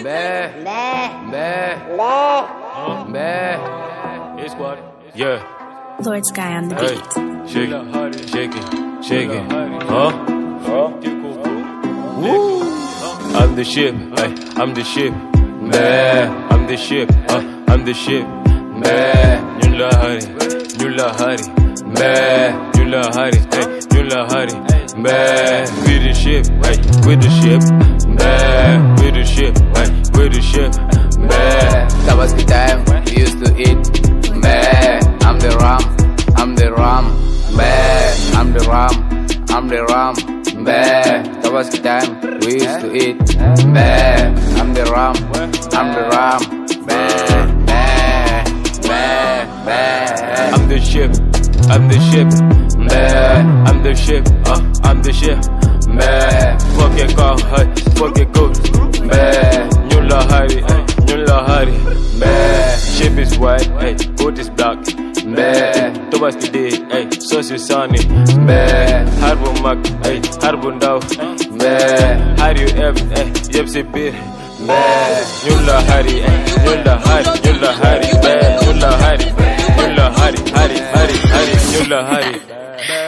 Mbeh, mbeh, mbeh. It's squad. Yeah. Lord Sky on the Hey. beat. Shake it. Shake it. Shake it. Huh? Woo. I'm the ship. Hey, I'm the ship. Man, I'm the ship. Uh, I'm the ship. Man, you lahari. You lahari. Man, you lahari. Hey, you lahari. Man, we the sheep. Hey, we the sheep. Man, we the ship. Hey, we the sheep. Man. That was the time we used to eat. Mbeh, I'm the ram, I'm the ram. Mbeh, I'm the ram, I'm the ram. Mbeh, that was the time we used to eat. Mbeh, I'm the ram, I'm the ram. Mbeh. I'm the ship, I'm the ship, man. I'm the ship, uh, I'm the ship, man. Fuck your car, hey, fuck your coat, Ship is white, hey, coat is black, man. Thomas Kide, hey, sauce is sunny, man. Harbor Mac, hey, Harbor Dow, do you ever, hey, yep, say beer. Man, new Lahari, hey, new Lahari, new Lahari, man, new Lahari, new Lahari, Hari, Hari, Hari, new Lahari.